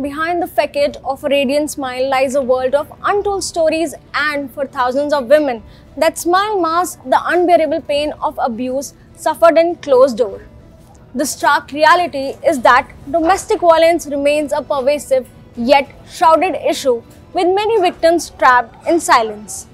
behind the facade of a radiant smile lies a world of untold stories, and for thousands of women, that smile masks the unbearable pain of abuse suffered in closed door. The stark reality is that domestic violence remains a pervasive yet shrouded issue, with many victims trapped in silence.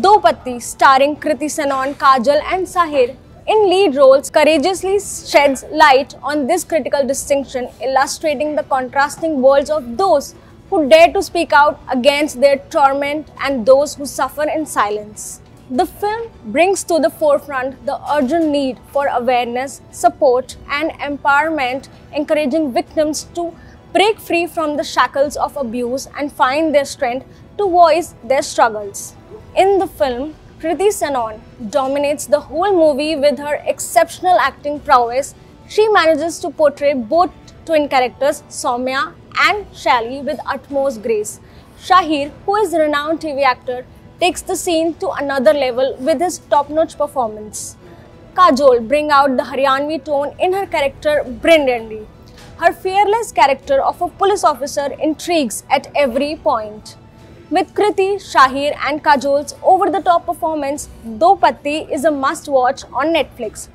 Do Patti, starring Kriti Sanon, Kajol, and Shaheer, in lead roles courageously sheds light on this critical distinction, illustrating the contrasting worlds of those who dare to speak out against their torment and those who suffer in silence. The film brings to the forefront the urgent need for awareness, support, and empowerment, encouraging victims to break free from the shackles of abuse and find their strength to voice their struggles. In the film, Kriti Sanon dominates the whole movie with her exceptional acting prowess. She manages to portray both twin characters, Soumya and Shally, with utmost grace. Shaheer, who is a renowned TV actor, takes the scene to another level with his top-notch performance. Kajol bring out the Haryanvi tone in her character brilliantly. Her fearless character of a police officer intrigues at every point. With Kriti, Shaheer and Kajol's over-the-top performance, Do Patti is a must-watch on Netflix.